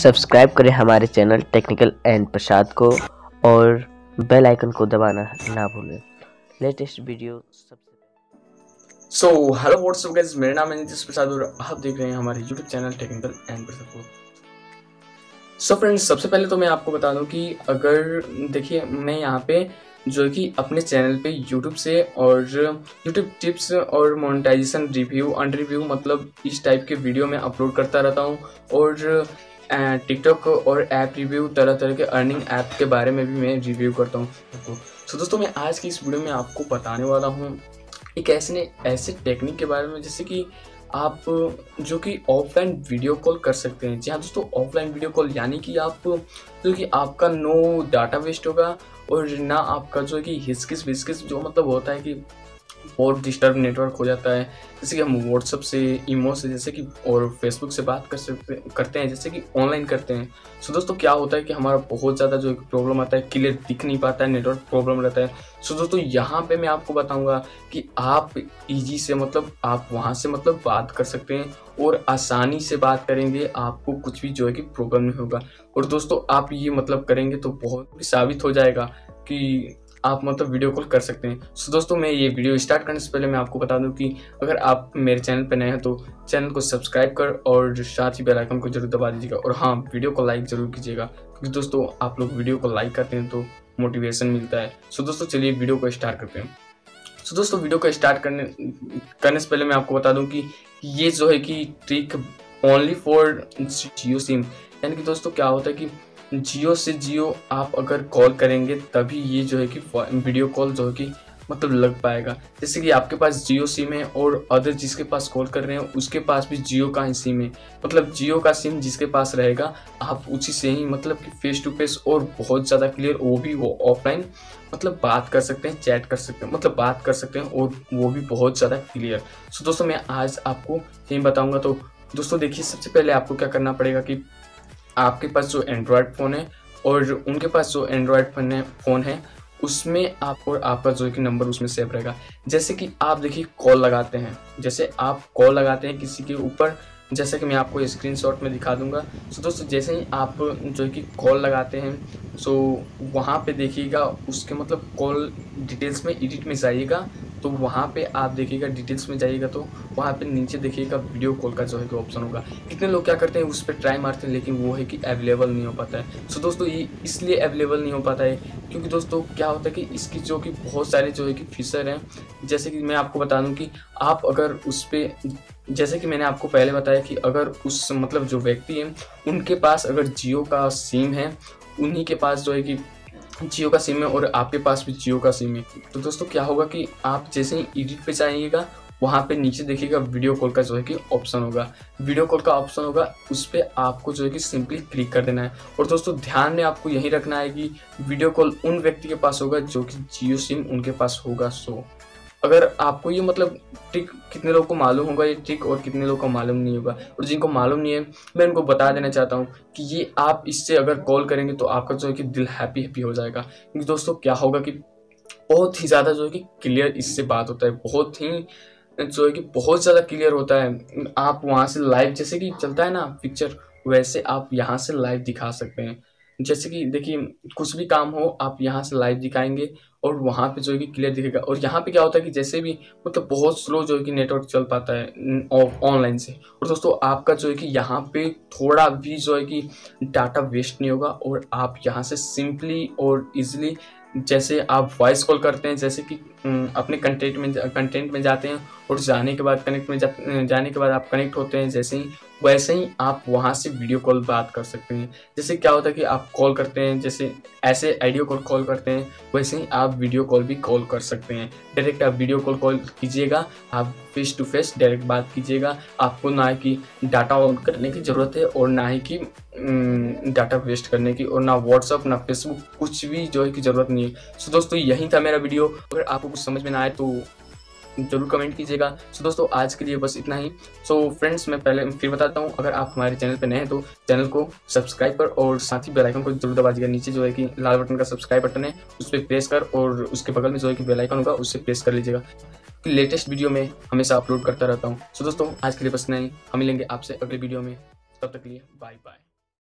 Subscribe करें हमारे channel technical and Prasad को और बेल आइकन को दबाना ना भूलें। Latest video so hello what's up guys मेरा नाम है नीतीश प्रसाद और आप देख रहे हैं हमारे YouTube channel technical and Prasad को। सो फ्रेंड्स सबसे पहले तो मैं आपको बता दूँ कि अगर, देखिए, मैं यहाँ पे जो कि अपने चैनल पे यूट्यूब से और यूट्यूब टिप्स और मोनेटाइजेशन रिव्यू अंडर रिव्यू मतलब इस टाइप के वीडियो में अपलोड करता रहता हूँ और टिकटॉक और ऐप रिव्यू तरह तरह के अर्निंग ऐप के बारे में भी मैं रिव्यू करता हूँ। सो दोस्तों, मैं आज की इस वीडियो में आपको बताने वाला हूँ एक ऐसे ऐसे टेक्निक के बारे में, जैसे कि आप जो कि ऑफलाइन वीडियो कॉल कर सकते हैं। जी हाँ दोस्तों ऑफलाइन वीडियो कॉल यानी कि आप, जो कि आपका नो डाटा वेस्ट होगा और ना आपका जो कि हिस्किस विस्किस जो मतलब होता है कि बहुत डिस्टर्ब नेटवर्क हो जाता है। जैसे कि हम व्हाट्सअप से, ईमो से, जैसे कि, और फेसबुक से बात कर सकते, करते हैं, जैसे कि ऑनलाइन करते हैं। सो दोस्तों, क्या होता है कि हमारा बहुत ज़्यादा जो प्रॉब्लम आता है क्लियर दिख नहीं पाता है नेटवर्क प्रॉब्लम रहता है। सो दोस्तों, यहाँ पे मैं आपको बताऊँगा कि आप ईजी से मतलब आप वहाँ से मतलब बात कर सकते हैं और आसानी से बात करेंगे, आपको कुछ भी जो है कि प्रॉब्लम नहीं होगा। और दोस्तों, आप ये मतलब करेंगे तो बहुत साबित हो जाएगा कि आप मतलब वीडियो कॉल कर सकते हैं। सो दोस्तों, मैं ये वीडियो स्टार्ट करने से पहले मैं आपको बता दूँ कि अगर आप मेरे चैनल पर नए हैं तो चैनल को सब्सक्राइब कर और साथ ही बेल आइकन को ज़रूर दबा दीजिएगा। और हाँ वीडियो को लाइक ज़रूर कीजिएगा, क्योंकि दोस्तों, आप लोग वीडियो को लाइक करते हैं तो मोटिवेशन मिलता है। सो दोस्तों, चलिए वीडियो को स्टार्ट करते हैं। सो दोस्तों वीडियो को स्टार्ट करने करने से पहले मैं आपको बता दूँ कि ये जो है कि trick only for Jio SIM यानी कि दोस्तों, क्या होता है कि जियो से जियो आप अगर कॉल करेंगे, तभी ये जो है कि वीडियो कॉल जो है कि मतलब लग पाएगा। जैसे कि आपके पास जियो सिम है और अदर जिसके पास कॉल कर रहे हैं, उसके पास भी जियो का ही सिम है। मतलब जियो का सिम जिसके पास रहेगा, आप उसी से ही मतलब कि फेस टू फेस और बहुत ज़्यादा क्लियर वो भी वो ऑफलाइन मतलब बात कर सकते हैं चैट कर सकते हैं मतलब बात कर सकते हैं और वो भी बहुत ज़्यादा क्लियर सो दोस्तों, मैं आज आपको यही बताऊँगा। तो दोस्तों, देखिए, सबसे पहले आपको क्या करना पड़ेगा कि आपके पास जो एंड्रॉयड फ़ोन है और उनके पास जो एंड्रॉयड फ़ोन है फ़ोन है, उसमें आप और आपका जो कि नंबर उसमें सेव रहेगा। जैसे कि आप देखिए कॉल लगाते हैं। जैसे आप कॉल लगाते हैं किसी के ऊपर, जैसे कि मैं आपको स्क्रीनशॉट में दिखा दूँगा। सो दोस्तों, जैसे ही आप जो कि कॉल लगाते हैं सो वहाँ पे देखिएगा, उसके मतलब कॉल डिटेल्स में एडिट में जाइएगा। तो वहाँ पे आप देखिएगा डिटेल्स में जाइएगा तो वहाँ पे नीचे देखिएगा वीडियो कॉल का जो है कि ऑप्शन होगा। कितने लोग क्या करते हैं, उस पर ट्राई मारते हैं, लेकिन वो है कि अवेलेबल नहीं हो पाता है। सो दोस्तों, ये इसलिए अवेलेबल नहीं हो पाता है, क्योंकि दोस्तों क्या होता है कि इसकी जो कि बहुत सारे जो है कि फीचर हैं, जैसे कि मैं आपको बता दूँ कि आप अगर उस पर जैसे कि मैंने आपको पहले बताया कि अगर उस मतलब जो व्यक्ति हैं, उनके पास अगर जियो का सिम है, उन्हीं के पास जो है कि जियो का सिम है और आपके पास भी जियो का सिम है। तो दोस्तों, क्या होगा कि आप जैसे ही एडिट पे जाइएगा, वहाँ पे नीचे देखिएगा वीडियो कॉल का जो है कि ऑप्शन होगा। वीडियो कॉल का ऑप्शन होगा, उस पर आपको जो है कि सिंपली क्लिक कर देना है। और दोस्तों, ध्यान में आपको यही रखना है कि वीडियो कॉल उन व्यक्ति के पास होगा जो कि जियो सिम उनके पास होगा सो अगर आपको ये मतलब ट्रिक कितने लोग को मालूम होगा, ये ट्रिक और कितने लोग को मालूम नहीं होगा, और जिनको मालूम नहीं है, मैं उनको बता देना चाहता हूँ कि ये आप इससे अगर कॉल करेंगे तो आपका जो है कि दिल हैप्पी हैप्पी हो जाएगा। क्योंकि दोस्तों, क्या होगा कि बहुत ही ज़्यादा जो है कि क्लियर इससे बात होता है, बहुत ही जो है कि बहुत ज़्यादा क्लियर होता है। आप वहाँ से लाइव जैसे कि चलता है ना पिक्चर वैसे आप यहाँ से लाइव दिखा सकते हैं। जैसे कि देखिए कुछ भी काम हो आप यहाँ से लाइव दिखाएँगे और वहाँ पे जो है कि क्लियर दिखेगा। और यहाँ पे क्या होता है कि जैसे भी मतलब बहुत स्लो जो है कि नेटवर्क चल पाता है ऑनलाइन से। और दोस्तों आपका जो है कि यहाँ पे थोड़ा भी जो है कि डाटा वेस्ट नहीं होगा और आप यहाँ से सिंपली और इजीली जैसे आप वॉइस कॉल करते हैं जैसे कि अपने कंटेंट में कंटेंट में जाते हैं और जाने के बाद कनेक्ट में जा, जाने के बाद आप कनेक्ट होते हैं जैसे ही वैसे ही आप वहाँ से वीडियो कॉल बात कर सकते हैं। जैसे क्या होता है कि आप कॉल करते हैं, जैसे ऐसे आइडियो कॉल कॉल करते हैं, वैसे ही आप वीडियो कॉल भी कॉल कर सकते हैं। डायरेक्ट आप वीडियो कॉल कॉल कीजिएगा, आप फेस टू फेस डायरेक्ट बात कीजिएगा। आपको ना कि डाटा ऑन करने की ज़रूरत है और ना ही कि डाटा वेस्ट करने की और ना व्हाट्सअप ना फेसबुक कुछ भी जो है कि ज़रूरत नहीं है। सो दोस्तों, यही था मेरा वीडियो अगर आपको कुछ समझ में ना आए तो ज़रूर कमेंट कीजिएगा। सो दोस्तों, आज के लिए बस इतना ही। सो फ्रेंड्स मैं पहले फिर बताता हूँ, अगर आप हमारे चैनल पर नए हैं तो चैनल को सब्सक्राइब कर और साथ ही बेलाइकन को ज़रूर दबा दीजिएगा नीचे जो है कि लाल बटन का सब्सक्राइब बटन है, उस पर प्रेस कर और उसके बगल में जो है कि बेलाइकन होगा उससे प्रेस कर लीजिएगा। लेटेस्ट वीडियो में हमेशा अपलोड करता रहता हूँ। सो दोस्तों, आज के लिए बस नहीं हम मिलेंगे आपसे अगले वीडियो में। तब तक लिए बाय बाय